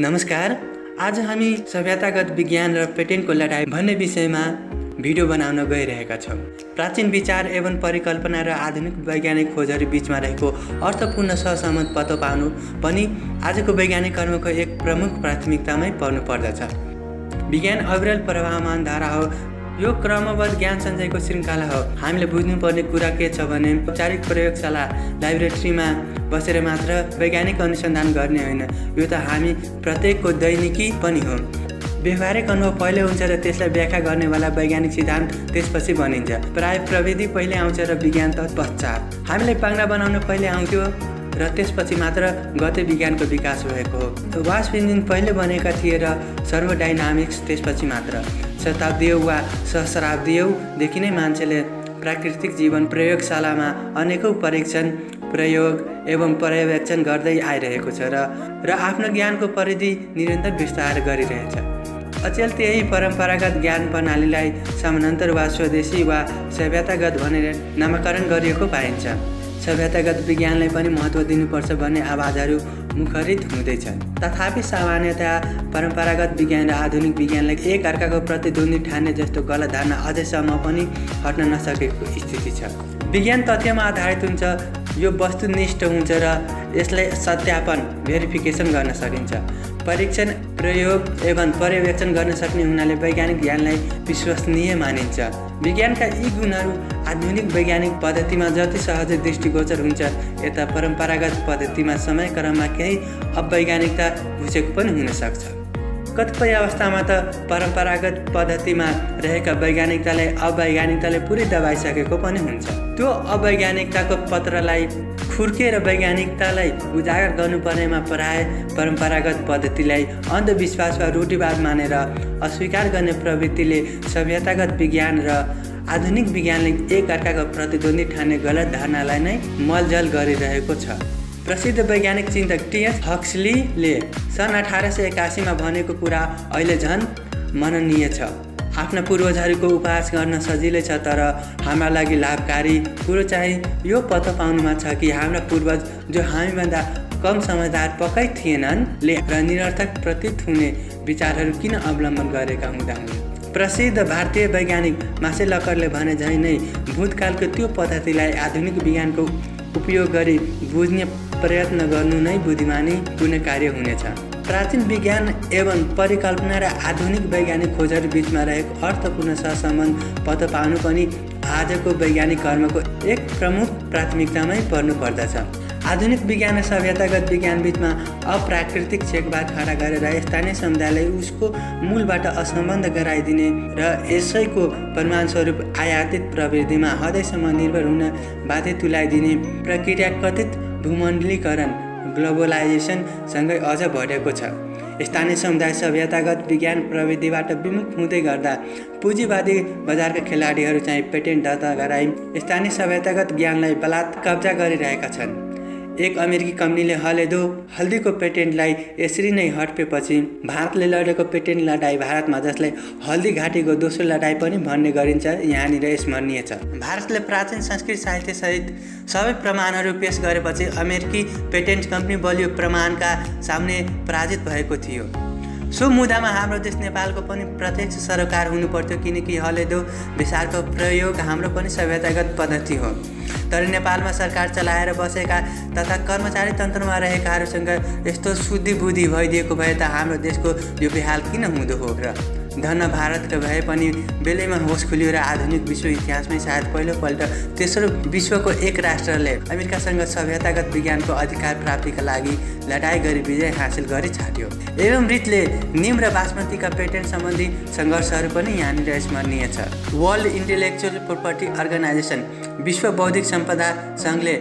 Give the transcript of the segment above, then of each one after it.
नमस्कार। आज हामी सभ्यतागत विज्ञान र पेटेन्टको लडाइँ भन्ने विषयमा भिडियो बनाउन गइरहेका छौँ। प्राचीन विचार एवं परिकल्पना र आधुनिक वैज्ञानिक खोजहरू बिचमा रहेको अर्थपूर्ण सहसम्मत पत्तो पाउनु पनि आजको वैज्ञानिक कर्मको एक प्रमुख प्राथमिकतामै पर्नु पर्दछ। विज्ञान अविरल प्रभावमान धारा हो। यो क्रमबद्ध ज्ञान सञ्चयको श्रृङ्खला हो। हामीले बुझ्नुपर्ने कुरा के छ भने औपचारिक प्रयोगशाला लाइब्रेटरीमा बसेर मात्र वैज्ञानिक अनुसन्धान गर्ने होइन। यो त हामी प्रत्येकको दैनिकी पनि हो। व्यवहारिक अनुभव पहिले हुन्छ र त्यसलाई व्याख्या गर्नेवाला वैज्ञानिक सिद्धान्त त्यसपछि बनिन्छ। प्राय प्रविधि पहिले आउँछ र विज्ञान त पश्चात। हामीलाई पाङ्रा बनाउन पहिले आउँथ्यो र त्यसपछि मात्र गते विज्ञानको विकास भएको हो। वास्प इन्जिन पहिले बनेका थिए र सर्वोडाइनामिक्स त्यसपछि मात्र। शताब्दीयौँ वा सहस्राब्दीयौँदेखि नै मान्छेले प्राकृतिक जीवन प्रयोगशालामा अनेकौँ परीक्षण प्रयोग एवं पर्यवेक्षण गर्दै आइरहेको छ र र आफ्नो ज्ञानको परिधि निरन्तर विस्तार गरिरहेछ। अचेल त्यही परम्परागत ज्ञान प्रणालीलाई समानान्तर वा स्वदेशी वा सभ्यतागत भनेर नामाकरण गरिएको पाइन्छ। सभ्यतागत विज्ञानलाई पनि महत्त्व दिनुपर्छ भन्ने आवाजहरू मुखरित हुँदैछ तथापि सामान्यतया परम्परागत विज्ञान र आधुनिक विज्ञानलाई एक अर्काको प्रतिद्वन्दी ठान्ने जस्तो गलत धारणा अझैसम्म पनि हट्न नसकेको स्थिति छ। विज्ञान तथ्यमा आधारित हुन्छ यो वस्तुनिष्ठ हुन्छ र यसलाई सत्यापन भेरिफिकेसन गर्न सकिन्छ। परीक्षण प्रयोग एवं पर्यवेक्षण गर्न सक्ने हुनाले वैज्ञानिक ज्ञानलाई विश्वसनीय मानिन्छ। विज्ञानका यी गुणहरू आधुनिक वैज्ञानिक पद्धतिमा जति सहजै दृष्टिगोचर हुन्छ यता परम्परागत पद्धतिमा समयक्रममा केही अवैज्ञानिकता घुसेको पनि हुनसक्छ। कतिपय अवस्थामा त परम्परागत पद्धतिमा रहेका वैज्ञानिकतालाई अवैज्ञानिकताले पुरै दबाइसकेको पनि हुन्छ। त्यो अवैज्ञानिकताको पत्रलाई खुर्केर वैज्ञानिकतालाई उजागर गर्नुपर्नेमा प्राय परम्परागत पद्धतिलाई अन्धविश्वास वा रूढिवाद मानेर अस्वीकार गर्ने प्रवृत्तिले सभ्यतागत विज्ञान र आधुनिक विज्ञानले एक अर्काको प्रतिद्वन्दी ठान्ने गलत धारणालाई नै मलजल गरिरहेको छ। प्रसिद्ध वैज्ञानिक चिन्तक टिएस हक्सलीले सन् अठार सय एकासीमा भनेको कुरा अहिले झन् मननीय छ। आफ्ना पूर्वजहरूको उपहास गर्न सजिलै छ तर हाम्रा लागि लाभकारी कुरो चाहिँ यो पत्तो पाउनुमा छ कि हाम्रा पूर्वज जो हामीभन्दा कम समझदार पक्कै थिएनन् ले र निरर्थक प्रतीत हुने विचारहरू किन अवलम्बन गरेका हुँदा हुन् प्रसिद्ध भारतीय वैज्ञानिक मासे लकरले भने झै नै भूतकालको त्यो पद्धतिलाई आधुनिक विज्ञानको उपयोग गरी बुझ्ने प्रयत्न गर्नु नै बुद्धिमानी पुण्य कार्य हुनेछ। प्राचीन विज्ञान एवं परिकल्पना र आधुनिक वैज्ञानिक खोजहरू बिचमा रहेको अर्थपूर्ण सहसम्बन्ध पत्तो पाउनु पनि आजको वैज्ञानिक कर्मको एक प्रमुख प्राथमिकतामै पर्नु पर्दछ। आधुनिक विज्ञान र सभ्यतागत विज्ञान बिचमा अप्राकृतिक छेकबाद खडा गरेर स्थानीय समुदायलाई उसको मूलबाट असम्बन्ध गराइदिने र यसैको परिणामस्वरूप आयातित प्रवृत्तिमा हदैसम्म निर्भर हुन बाध्य तुलाइदिने प्रक्रिया कथित भूमण्डलीकरण ग्लोबलाइजेसनसँगै अझ बढेको छ। स्थानीय समुदाय सभ्यतागत विज्ञान प्रविधिबाट विमुख हुँदै गर्दा पुँजीवादी बजारका खेलाडीहरू चाहिँ पेटेन्ट दर्ता गराइ स्थानीय सभ्यतागत ज्ञानलाई बलात् कब्जा गरिरहेका छन्। एक अमेरिकी कम्पनीले हलेदो हल्दीको पेटेन्टलाई यसरी नै हटपेपछि भारतले लडेको पेटेन्ट लडाइँ भारतमा जसलाई हल्दी घाटीको दोस्रो लडाइँ पनि भन्ने गरिन्छ यहाँनिर स्मरणीय छ। भारतले प्राचीन संस्कृत साहित्यसहित सबै प्रमाणहरू पेस गरेपछि अमेरिकी पेटेन्ट कम्पनी बलियो प्रमाणका सामने पराजित भएको थियो। सो मुद्दामा हाम्रो देश नेपालको पनि प्रत्यक्ष सरोकार हुनुपर्थ्यो किनकि हलेदो विसारको प्रयोग हाम्रो पनि सभ्यतागत पद्धति हो। तर नेपालमा सरकार चलाएर बसेका तथा कर्मचारी तन्त्रमा रहेकाहरूसँग यस्तो शुद्धि बुद्धि भइदिएको भए त हाम्रो देशको यो बेहाल किन हुँदो हो र धन भारतका भए पनि बेलैमा होस खुल्यो र आधुनिक विश्व इतिहासमै सायद पहिलोपल्ट तेस्रो विश्वको एक राष्ट्रले अमेरिकासँग सभ्यतागत विज्ञानको अधिकार प्राप्तिका लागि लडाइँ गरी विजय हासिल गरी छाड्यो एवं रीतले निम र बासमतीका पेटेन्ट सम्बन्धी सङ्घर्षहरू पनि यहाँनिर स्मरणीय छ। वर्ल्ड इन्टेलेक्चुअल प्रोपर्टी अर्गनाइजेसन विश्व बौद्धिक सम्पदा सङ्घले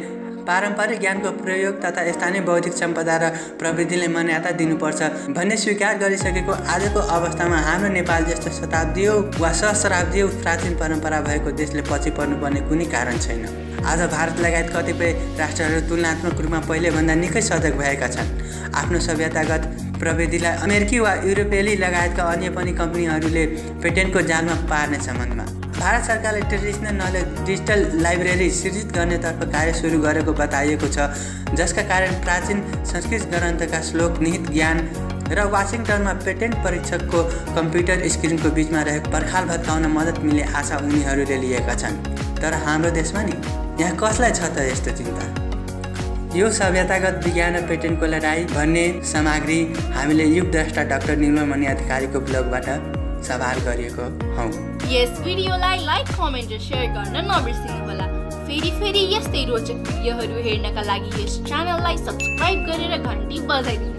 पारम्परिक ज्ञानको प्रयोग तथा स्थानीय बौद्धिक सम्पदा र प्रविधिले मान्यता दिनुपर्छ। भन्ने स्वीकार गरिसकेको आजको अवस्थामा हाम्रो नेपाल जस्तो शताब्दीयौँ वा सहस्राब्दीयौँ प्राचीन परम्परा भएको देशले पछि पर्नुपर्ने कुनै कारण छैन। आज भारत लगायत कतिपय राष्ट्रहरू तुलनात्मक रूपमा पहिलेभन्दा निकै सजग भएका छन्। आफ्नो सभ्यतागत प्रविधिलाई अमेरिकी वा युरोपेली लगायतका अन्य पनि कम्पनीहरूले पेटेन्टको जालमा पार्ने सम्बन्धमा। भारत सरकारले ट्रेडिसनल नलेज डिजिटल लाइब्रेरी सृजित गर्नेतर्फ कार्य सुरु गरेको बताइएको छ जसका कारण प्राचीन संस्कृत ग्रन्थका श्लोक निहित ज्ञान र वासिङटनमा पेटेन्ट परीक्षकको कम्प्युटर स्क्रिनको बिचमा रहेको पर्खाल भत्काउन मद्दत मिल्ने आशा उनीहरूले लिएका छन्। तर हाम्रो देशमा नि यहाँ कसलाई छ त यस्तो चिन्ता? यो सभ्यतागत विज्ञान र पेटेन्टको लडाइँ भन्ने सामग्री हामीले युगद्रष्टा डाक्टर निर्मलमणि अधिकारीको ब्लगबाट सवाल गरिएको हौ। यस भिडियोलाई लाइक कमेन्ट र सेयर गर्न नबिर्सिनुहोला। फेरि फेरि यस्तै रोचक भिडियोहरू हेर्नका लागि यस च्यानललाई सब्सक्राइब गरेर घन्टी बजाइदिनु